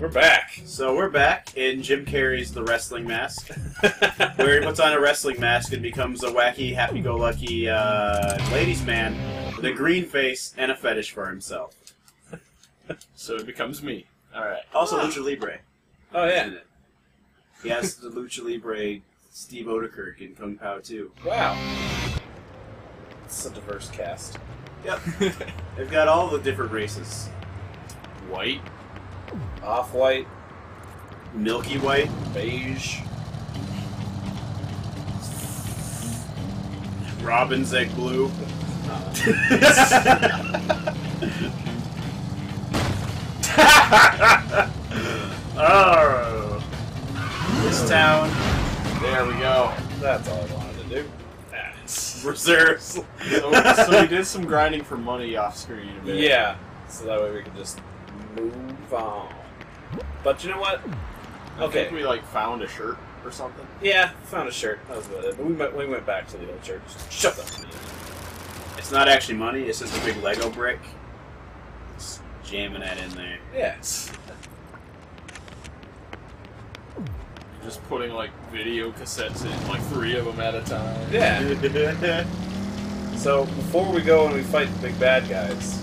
We're back. So we're back in Jim Carrey's The Wrestling Mask, where he puts on a wrestling mask and becomes a wacky, happy-go-lucky uh, ladies' man with a green face and a fetish for himself. So it becomes me. Alright. Also, Lucha Libre. oh yeah. in it. He has the Lucha Libre Steve Oedekerk in Kung Pow too. Wow. It's a diverse cast. Yep. They've got all the different races. White. Off white, Milky White, beige. Robin's Egg Blue. oh. This town There we go. That's all I wanted to do. reserves. So, so we did some grinding for money off screen a bit. Yeah. So that way we can just move on. But you know what? I Okay. think we like found a shirt or something. Yeah, found a shirt. That was about it. But we went, we went back to the old church. Shut up. It's not actually money. It's just a big Lego brick. Just jamming that in there. Yes. Just putting like video cassettes in, like three of them at a time. Yeah. So before we go and we fight the big bad guys,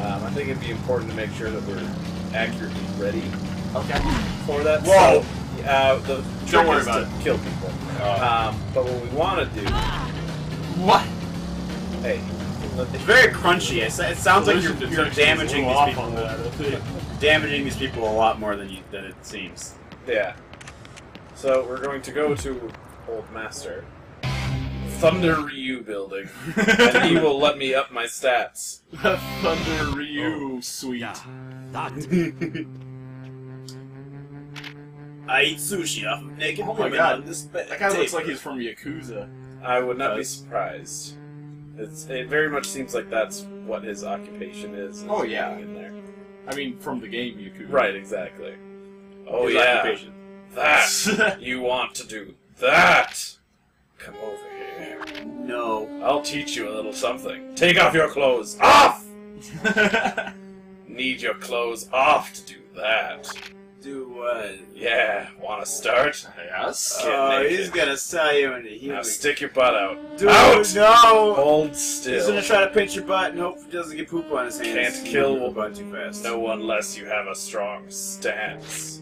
um, I think it'd be important to make sure that we're accurately ready Okay. for that. Whoa. So, uh, the trick Don't worry is about to it. kill people. Uh, Um, but what we want to do, what? hey, It's very crunchy. It, it sounds like you're, you're damaging these off on people. that, Damaging these people a lot more than you than it seems. yeah. So we're going to go to Old Master, Thunder Ryu building, and he will let me up my stats. The Thunder Ryu oh, suite. I eat sushi off of naked Oh my women God. on this bed. That guy looks like he's from Yakuza. I would not be surprised. It's, it very much seems like that's what his occupation is. is Oh, yeah. in there. I mean, from the game Yakuza. Right, exactly. Oh His yeah, occupation. that you want to do that? Come over here. No. I'll teach you a little something. Take off your clothes. Off. Need your clothes off to do that. Do what? Yeah, want to start? yes. Get Oh, naked. he's gonna sell you into Now human. stick your butt out. Dude, out. no! Hold He's still. gonna try to pinch your butt and hope he doesn't get poop on his hands. Can't kill- your butt too fast. No unless you have a strong stance.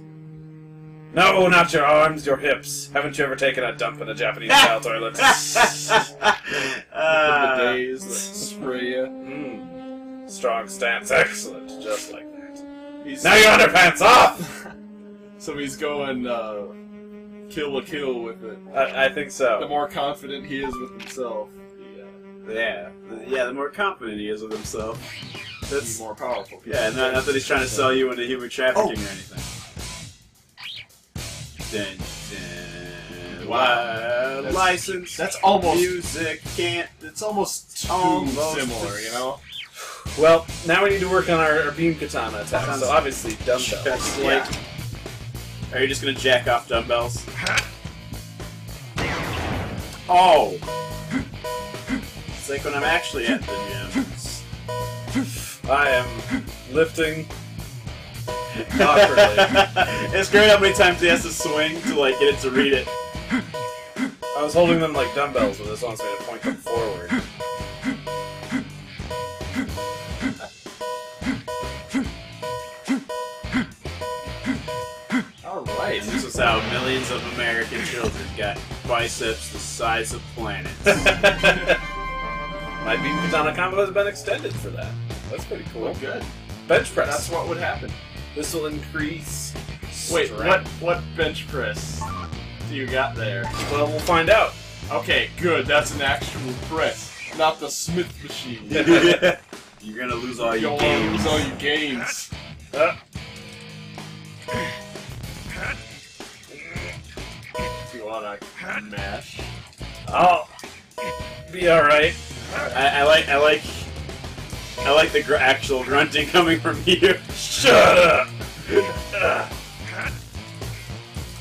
No, not your arms, your hips. Haven't you ever taken a dump in a Japanese style toilet? uh, the days that spray you. Mm. Strong stance, excellent, just like that. He's, Now your underpants off. so he's going uh, kill a kill with it. I, I think so. The more confident he is with himself, the, uh, yeah, yeah. The more confident he is with himself, that's more powerful. yeah. Not, not that he's trying to sell you into human trafficking Oh. or anything. Dun, dun, Wow. That's- license. That's almost. music can't. It's almost too Almost. similar, you know. Well, now we need to work on our, our beam katana attack. Sounds- So obviously dumbbells. Yeah. like, are you just gonna jack off dumbbells? Oh! It's like when I'm actually at the gym. I am lifting awkwardly. it's great how many times he has to swing to like get it to read it. I was holding them like dumbbells, but this wants me to point them forward. All right. This is how millions of American children got biceps the size of planets. My beam katana combo has been extended for that. That's pretty cool. Well, good. Bench press. That's what would happen. This will increase. Wait, what? What bench press do you got there? Well, we'll find out. Okay, good. That's an actual press, not the Smith machine. You're gonna lose all you your don't want to games. lose all your gains. Uh, If you want to mash. I'll be all right. I, I like, I like, I like the gr- actual grunting coming from you. Shut up.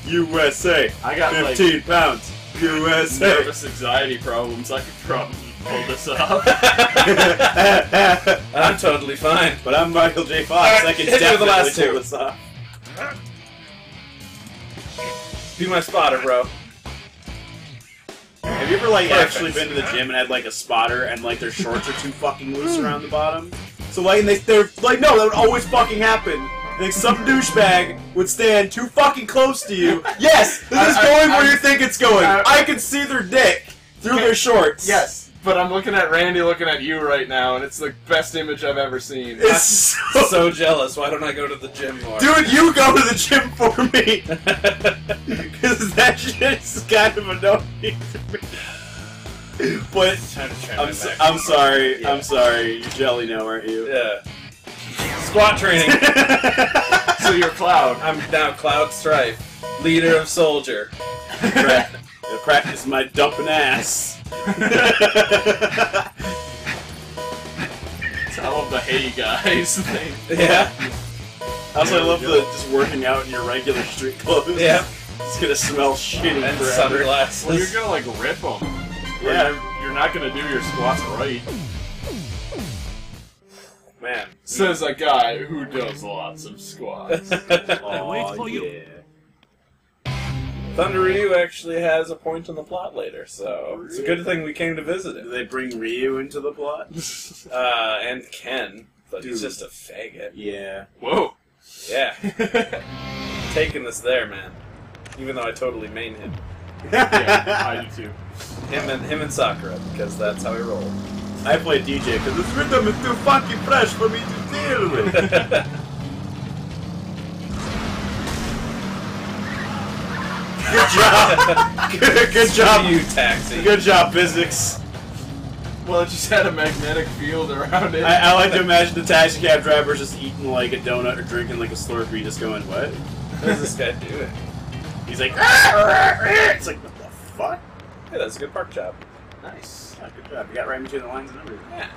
USA, I got like 15 pounds. USA. nervous anxiety problems. I could probably pull this off. I'm totally fine. but I'm Michael J. Fox. Alright, I can me the definitely last pull two. this off. Be my spotter, bro. Have you ever like Perfect. actually been to the gym and had like a spotter and like their shorts are too fucking loose around the bottom? So like and they they're like no, that would always fucking happen. Like some douchebag would stand too fucking close to you. Yes, this is I- I- going where I- you think it's going. I- I, can see their dick through their shorts. Yes, but I'm looking at Randy looking at you right now, and it's the best image I've ever seen. It's so, so jealous. Why don't I go to the gym more? dude. You go to the gym for me because that shit is kind of annoying to me. But Time to train my I'm, so. I'm sorry. Yeah. I'm sorry. You're jelly now, aren't you? Yeah. Squat training. so you're Cloud. I'm now Cloud Strife, leader of Soldier. Pra- I practice my dumping ass. I love the hey guys thing. Yeah. Also, I love the just working out in your regular street clothes. Yeah. It's gonna smell shitty And forever. sunglasses. Well, you're gonna like rip them. Yeah. You're, you're not gonna do your squats right. Man. Says a guy who does lots of squats. Aw, wait for you. yeah. Thunder Ryu actually has a point in the plot later, so it's a good thing we came to visit him. Do they bring Ryu into the plot? Uh, and Ken, but he's Dude. just a faggot. Yeah. Whoa. Yeah, taking this there, man. Even though I totally main him, yeah, I do too. him and him and Sakura, because that's how we roll. I play DJ because this rhythm is too fucking fresh for me to deal with. Good job. good, good job. you taxi. Good job, physics. Well, it just had a magnetic field around it. I, I like to imagine the taxi cab driver just eating like a donut or drinking like a Slurpee, just going, "What?" What is this guy doing? He's like, "It's like what the fuck." Hey, that's a good park job. nice. Good job. You got right between the lines and everything. Yeah.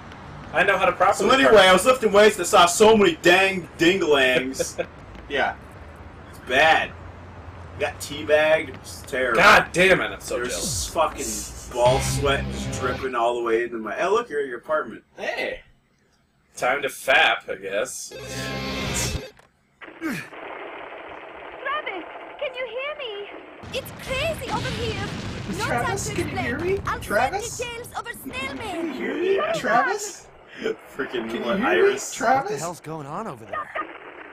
I know how to properly. So anyway, I was lifting weights and saw so many dang dingalangs. Yeah. it's bad. Got teabagged. It was terrible. God damn it! I'm so There's jealous. fucking ball sweat just dripping all the way into my. Hey, look, you're at your apartment. Hey. Time to fap, I guess. Travis, can you hear me? It's crazy over here. no Travis, time to can you hear me? I'll Travis? send details over snail Can you hear me? Travis? Freaking Can you what, hear me? Iris? What the hell's going on over there?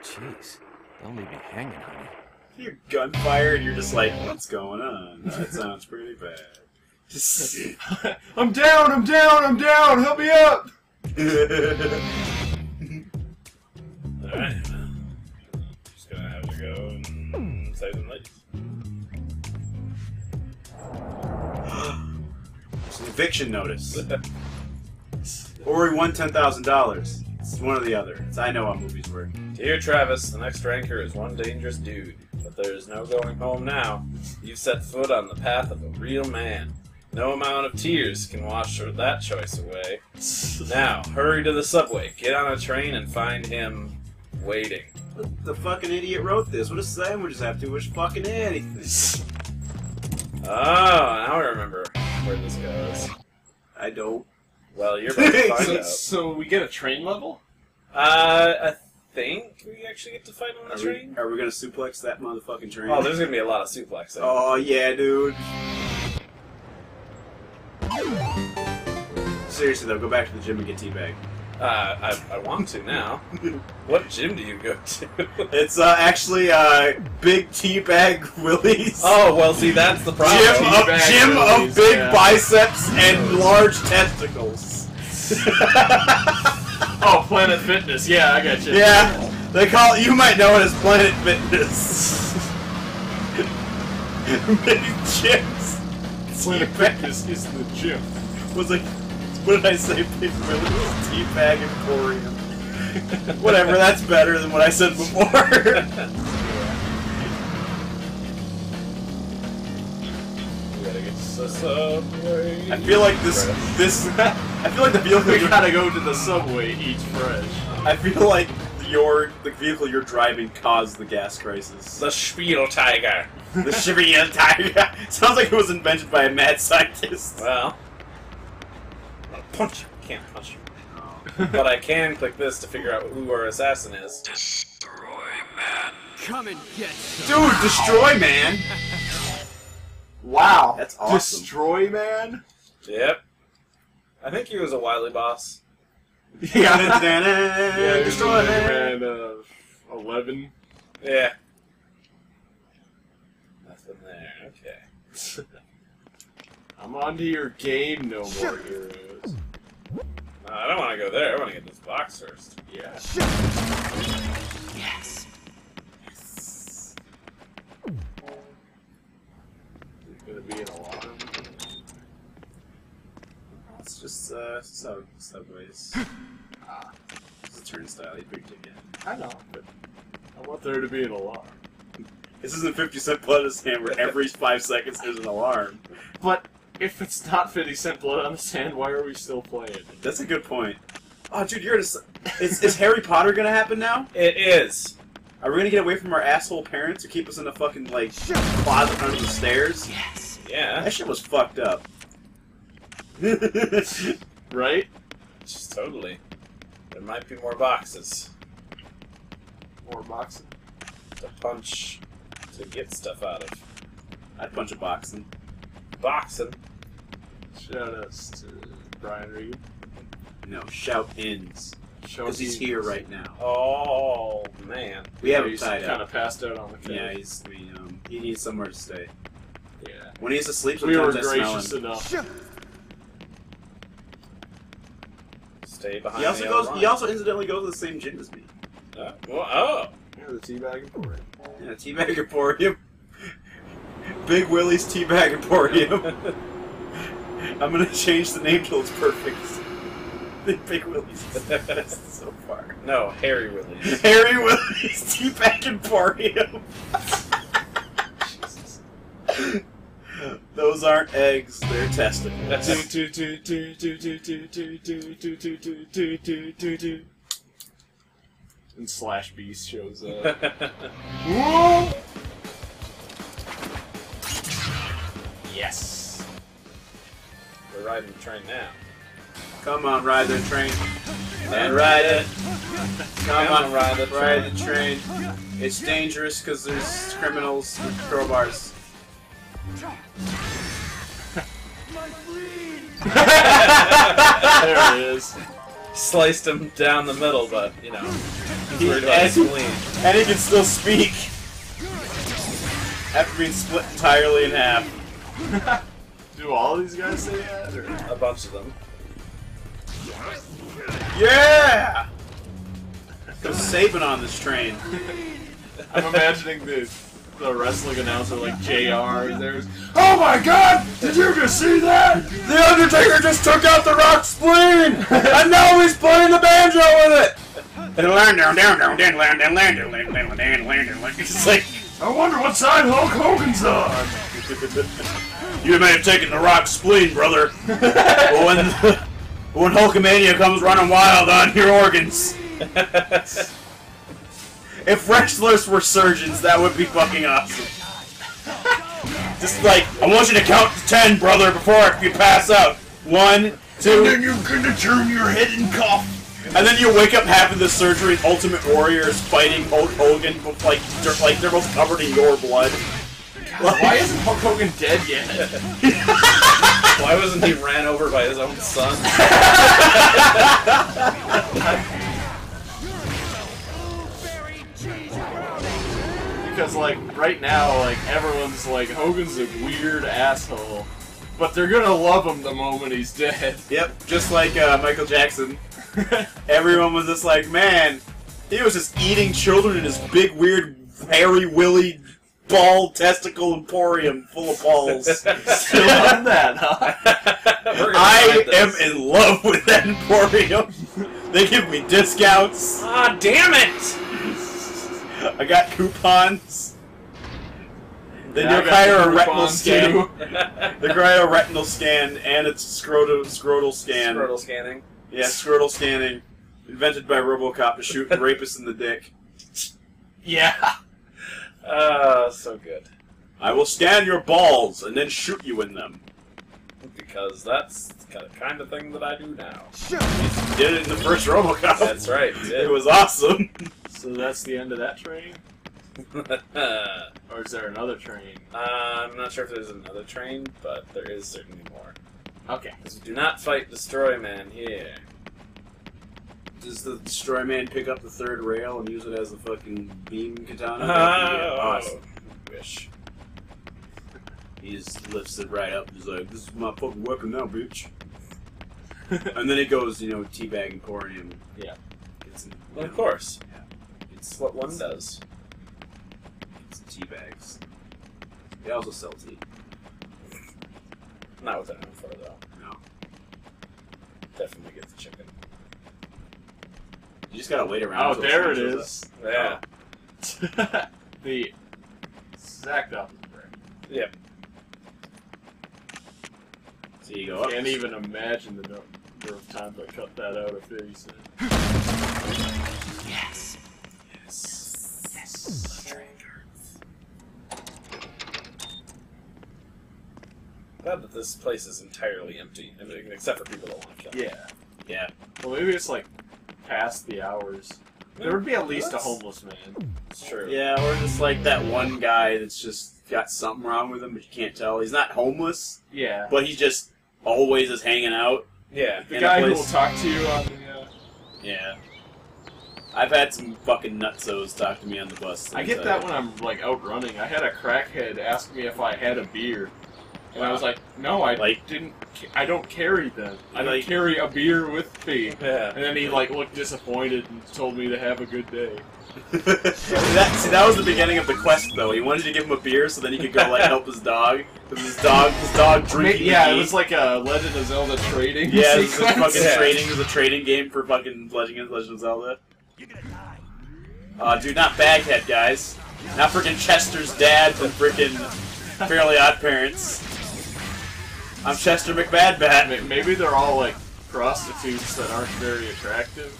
Jeez, don't leave me hanging, honey. You're gunfire and you're just like, what's going on? That sounds pretty bad. Just. I'm down, I'm down, I'm down, help me up! Alright. Just gonna have to go and save some ladies. It's an eviction notice. Or we won ten thousand dollars. It's one or the other. It's I know how movies work. Dear Travis, the next ranker is one dangerous dude, but there is no going home now. You've set foot on the path of a real man. No amount of tears can wash that choice away. Now, hurry to the subway, get on a train, and find him waiting. The fucking idiot wrote this. What does sandwiches have to do with fucking anything? Oh, now I remember where this goes. I don't. Well, you're about to find So, out. so we get a train level? Uh, I think we actually get to fight on the Are we, train. are we gonna suplex that motherfucking train? Oh, there's gonna be a lot of suplexing. Oh yeah, dude. Seriously though, go back to the gym and get teabagged. Uh, I, I want to now. what gym do you go to? It's uh, actually uh, Big Teabag Willie's. oh, well, see, that's the problem. Gym of, Teabag gym Willie's, of big yeah. biceps and large testicles. Oh, Planet Fitness, yeah, I got you. yeah, they call it, you might know it as Planet Fitness. big gyms. Planet Fitness is the gym. was like, what did I say? Big Willie's Teabag Emporium. Whatever, that's better than what I said before. We gotta get subway. I feel like this, this, I feel like the vehicle We you're, gotta go to the subway, eat fresh. I feel like your, the vehicle you're driving caused the gas crisis. The Schpeltiger. The Shibuya Tiger. Sounds like it was invented by a mad scientist. Well, I'll punch you. I Can't punch you. but I can click this to figure out who our assassin is. Destroy mankind. Come and get some. Dude, destroy man. Wow. That's awesome. Destroy Man? Yep. I think he was a wily boss. Yeah. Yeah, he's destroy Mega man. Man uh, 11. Yeah. Nothing there. Okay. I'm onto your game, no more heroes. No, I don't want to go there. I want to get this box first. Yeah. Yes. There's gonna be an alarm. It's just uh, sub subways. Ah, it's a turnstile. You picked it again. I know, but I want there to be an alarm. This isn't 50 Cent Blood on the Sand where every five seconds there's an alarm. But if it's not 50 Cent Blood on the Sand, why are we still playing? That's a good point. Oh, dude, you're just. Is, is Harry Potter gonna happen now? It is. Are we gonna get away from our asshole parents who keep us in the fucking, like, closet under the stairs? Yes. Yeah. That shit was fucked up. Right? Just totally. There might be more boxes More boxing. to punch to get stuff out of. I'd punch a boxing. Boxing. Shout outs to Brian Reed. No, shout ins. Because he's here right now. Oh man. We have him he's tied kind up. of passed out on the couch. Yeah, he's, we, um, he needs somewhere to stay. yeah. When he's asleep, We were sometimes I smell gracious him. enough. Stay behind. He also the goes. other He also incidentally goes to the same gym as me. Uh, well, oh. Yeah, the teabag emporium. Yeah, Teabag Emporium. Big Willie's Teabag Emporium. I'm gonna change the name till it's perfect. Big Willie's. That's so far. no, Harry Willies. Harry Willie's Teabag Emporium. Those aren't eggs, they're testicles. And Slash Beast shows up. Yes! We're riding the train now. Come on, ride the train. And ride it. Come on, ride the, ride the train. It's dangerous because there's criminals with crowbars. There it is. Sliced him down the middle, but you know, he's He- worried and- And he can still speak after being split entirely in half. Do all these guys say that? Or? A bunch of them. Yeah! Go Sabin on this train. I'm imagining the the wrestling announcer like JR. There's. Oh my God! Did you just see that? The Undertaker just took out the Rock spleen, and now he's playing the banjo with it. And land down, down, down, down, land down, land down, land down, land down, land down. It's like I wonder what side Hulk Hogan's on. you may have taken the Rock spleen, brother. but when when Hulkamania comes running wild on your organs. If wrestlers were surgeons, that would be fucking awesome. Just like, I want you to count to ten, brother, before you pass out. One, two, And then you're gonna turn your head and cough. and then you wake up having the surgery. and Ultimate Warriors fighting Hulk Hogan, with like they're, like they're both covered in your blood. Why isn't Hulk Hogan dead yet? Why wasn't he ran over by his own son? Because like right now, like everyone's like Hogan's a weird asshole, but they're gonna love him the moment he's dead. Yep, just like uh, Michael Jackson. Everyone was just like, man, he was just eating children in his big, weird, hairy, willy, ball testicle emporium full of balls. Still on that, huh? I am in love with that emporium. they give me discounts. Ah, damn it! I got coupons. They Yeah, I do got hire the a retinal scan. too. They require a retinal scan and it's scrotal scrotal scan. Scrotal scanning. Yeah, scrotal scanning. Invented by RoboCop to shoot rapists in the dick. Yeah. Uh, so good. I will scan your balls and then shoot you in them. Because that's the kind of, kind of thing that I do now. Did it in the first RoboCop. That's right. It was awesome. So that's the end of that train. uh, Or is there another train? I'm not sure if there's another train, but there is certainly more. Okay. Because we do not fight Destroy Man here. Does the Destroy Man pick up the third rail and use it as a fucking beam katana? Oh, Yeah, awesome. wish. He just lifts it right up. He's like, "This is my fucking weapon now, bitch." and then he goes, you know, teabagging Corium. Yeah. Gets in, Well, you of course. It's It's what one does. It's teabags. They also sell tea. Not with an for though. No. Definitely get the chicken. You just gotta wait around. Oh, until there it someone shows is. Yeah. Oh. the exact opposite. way. Yep. up. So you go up. Can't even imagine the number of times I cut that out of Face. Yes. Glad that this place is entirely empty, I mean, except for people that want to kill. Yeah. Yeah. Well, maybe it's like past the hours. There would be at least a homeless man. It's true. Yeah, or just like that one guy that's just got something wrong with him, but you can't tell. He's not homeless, Yeah. but he just always is hanging out. Yeah. The in a guy who will place- talk to you on the. Uh, Yeah. I've had some fucking nutsos talk to me on the bus. I get since that when I'm like out running. I had a crackhead ask me if I had a beer, and I was like, "No, I Like- didn't. I don't carry them. I don't Like- carry a beer with me." Yeah. And then he like looked disappointed and told me to have a good day. that, see, that was the beginning of the quest, though. He wanted to give him a beer so then he could go like help his dog. 'Cause his dog, his dog drinking. yeah, it was like a Legend of Zelda trading. yeah, it was a fucking Yeah. trading. It was a trading game for fucking Legend of Legend of Zelda. Uh, dude, not Baghead, guys. Not freaking Chester's dad from freaking Fairly Odd Parents. I'm Chester McBadbat. May- Maybe they're all like prostitutes that aren't very attractive.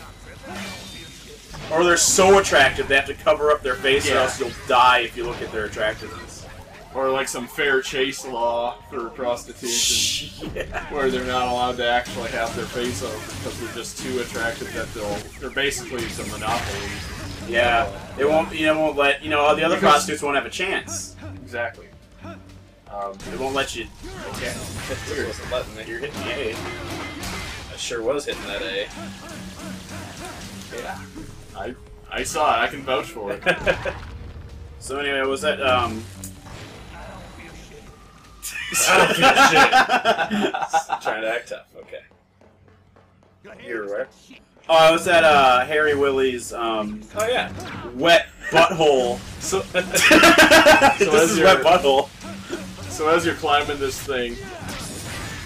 Or they're so attractive they have to cover up their face or else you'll die if you look at their attractiveness. Or like some fair chase law for prostitution. yeah. where they're not allowed to actually have their face over because they're just too attractive that they'll they're basically it's a monopoly. Yeah. They won't you know won't let you know all the other Because- prostitutes won't have a chance. Exactly. Um, They won't let you Okay. This wasn't letting me. you're hitting the A. I sure was hitting that A. yeah. I I saw it. I can vouch for it. So anyway, was that um Trying to act tough. Okay. You're aware? Oh, I was at uh Harry Willie's um Oh yeah. wet butthole. So. this as is you're- wet butthole. so as you're climbing this thing,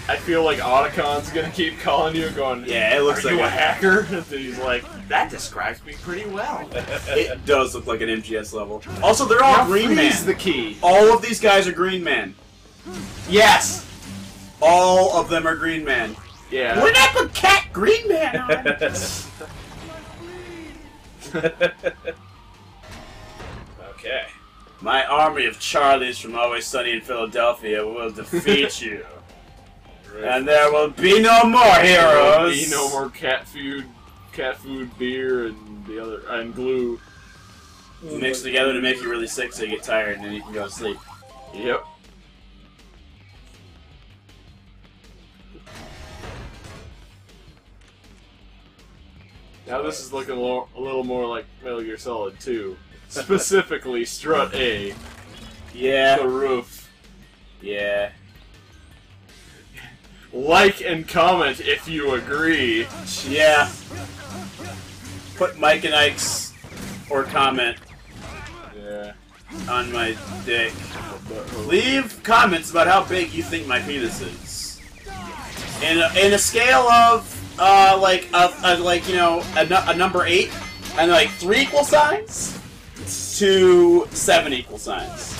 I feel like Otacon's gonna keep calling you and going, Yeah, it looks Are like you a a- hacker? And then he's like, that describes me pretty well. It does look like an MGS level. Also, they're all Now Green freeze the key. All of these guys are Green Man. Yes. All of them are Green Man. Yeah. We're not the cat Green Man. on. okay. My army of Charlies from Always Sunny in Philadelphia will defeat you, and there will be no more There will heroes. be no more cat food, cat food, beer, and the other and glue. mixed together to make you really sick, so you get tired, and then you can go to sleep. Yep. Now this is looking a little, a little more like Metal Gear Solid 2. Specifically, Strut A, Yeah. the roof. yeah. Like and comment if you agree. Yeah. Put Mike and Ike's or comment Yeah. on my dick. Leave comments about how big you think my penis is. In a, in a scale of uh like a, a like you know a, a number eight and like three equal signs to seven equal signs.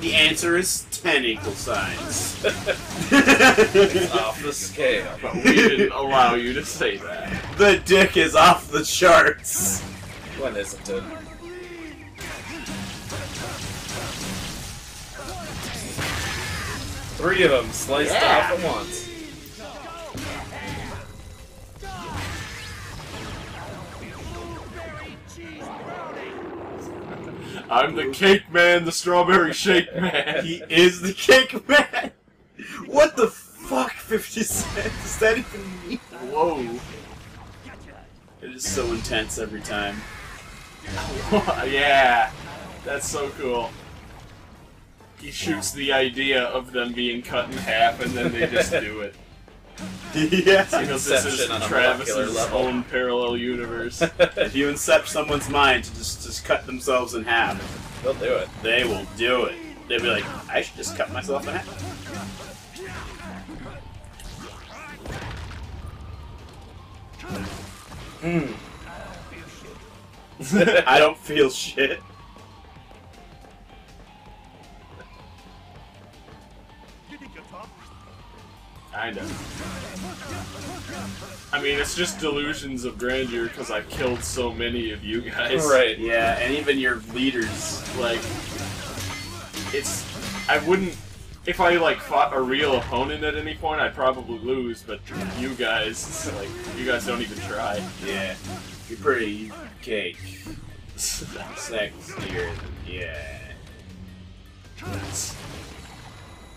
The answer is ten equal signs. it's Off the scale. But we didn't allow you to say that. the dick is off the charts. When isn't it? Three of them sliced Yeah. off at once. I'm the cake man, the strawberry shake man. He is the cake man. What the fuck, Fifty Cent? Does that even mean? Whoa. It is so intense every time. yeah, that's so cool. He shoots the idea of them being cut in half, and then they just do it. yeah. Because this is on Travis's level. own parallel universe. If you incept someone's mind to just just cut themselves in half, They'll do it. they will do it. They'll be like, I should just cut myself in half. Hmm. I don't feel shit. Kind of. I mean, it's just delusions of grandeur because I've killed so many of you guys. Right. Yeah, and even your leaders. Like, it's. I wouldn't. If I, like, fought a real opponent at any point, I'd probably lose, but you guys, it's like, you guys don't even try. Yeah. You're pretty cake. Sexier. Yeah.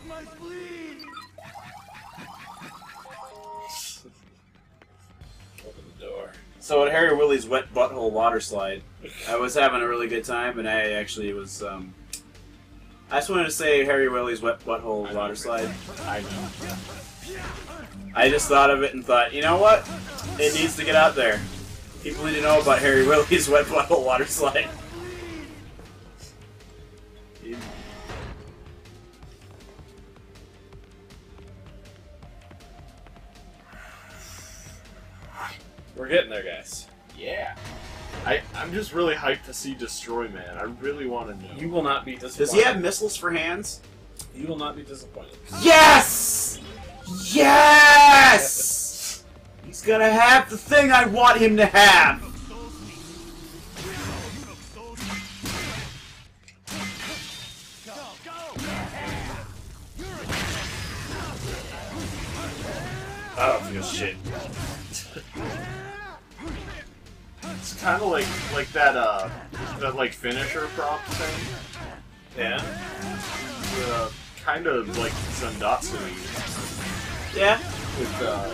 Open So at Harry Willie's wet butthole water slide, I was having a really good time, and I actually was. Um, I just wanted to say Harry Willie's wet butthole water slide. I know. I just thought of it and thought, you know what? It needs to get out there. People need to know about Harry Willie's wet butthole water slide. We're getting there, guys. Yeah. I, I'm just really hyped to see Destroy Man. I really want to know. You will not be disappointed. Does he have missiles for hands? You will not be disappointed. Yes! Yes! He's gonna have the thing I want him to have! I don't feel shit. Kind of like like that uh that like finisher prompt thing. Yeah. Uh, kind of like Zandatsu Yeah? with uh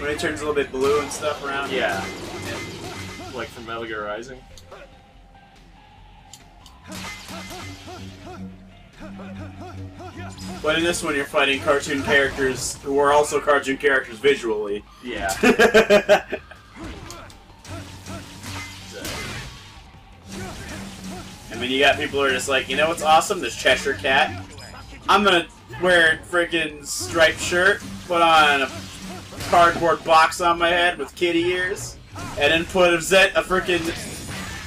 When it turns a little bit blue and stuff around? yeah, like from Metal Gear Rising. But in this one, you're fighting cartoon characters who are also cartoon characters visually. Yeah. mean, you got people who are just like, you know what's awesome? This Cheshire Cat. I'm gonna wear a freaking striped shirt, put on a cardboard box on my head with kitty ears, and then put a Zet a freaking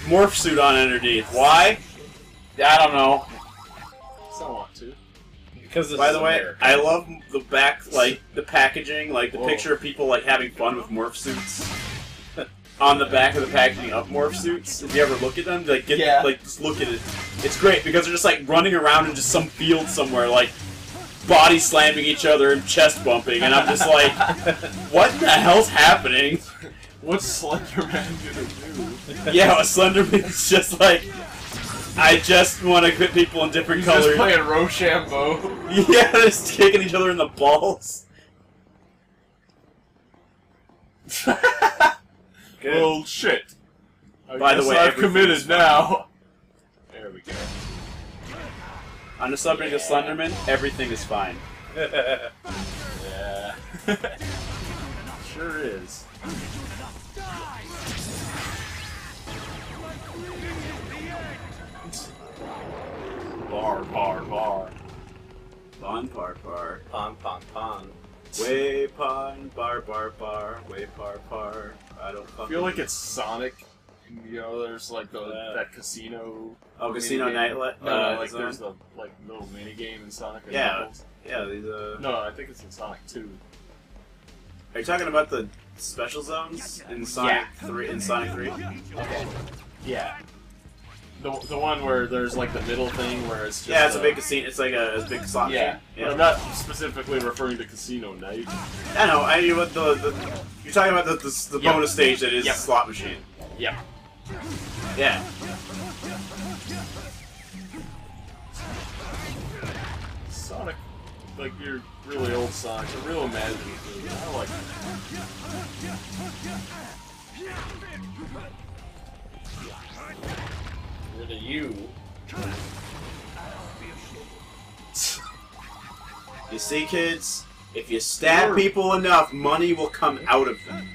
morph suit on underneath. Why? I don't know. I want to. Because this By is the way, America. I love the back, like the packaging, like the Whoa. picture of people like having fun with morph suits. On the back of the packaging of morph suits. If you ever look at them, like get Yeah. like just look at it. It's great because they're just like running around in just some field somewhere, like body slamming each other and chest bumping, and I'm just like, what the hell's happening? What's Slender Man gonna do? Yeah, Slenderman's just like, I just want to hit people in different He's just colors. playing Rochambeau. Yeah, just kicking each other in the balls. Good. Well, shit. I By the way, I've everything's committed now. There we go. On the subject of Slenderman, everything is fine. Yeah. sure is. Bar, bar, bar. Bon par par. pon pon pon. Way pon bar bar bar. Way par par. I don't I feel like it's Sonic. You know, there's like the Yeah. that casino. Oh, Casino minigame. Night. No, uh, no, like there's the like little mini game in Sonic. and Yeah. Knuckles. Yeah, these uh. No, I think it's in Sonic 2. Are you talking about the special zones in Sonic Yeah. Three? In Sonic Three? Okay. Yeah the, the one where there's like the middle thing where it's just yeah, it's a, a big casino. It's like a, a big slot. Yeah, yeah. I'm not specifically referring to Casino Night. I know. I mean, the, the you're talking about the the, the yep. bonus stage that is yep. slot machine. Yep. Yeah. Sonic, like you're really old Sonic, a real imaginative. I like. Rid of you. You see, kids, if you stab people enough, money will come out of them.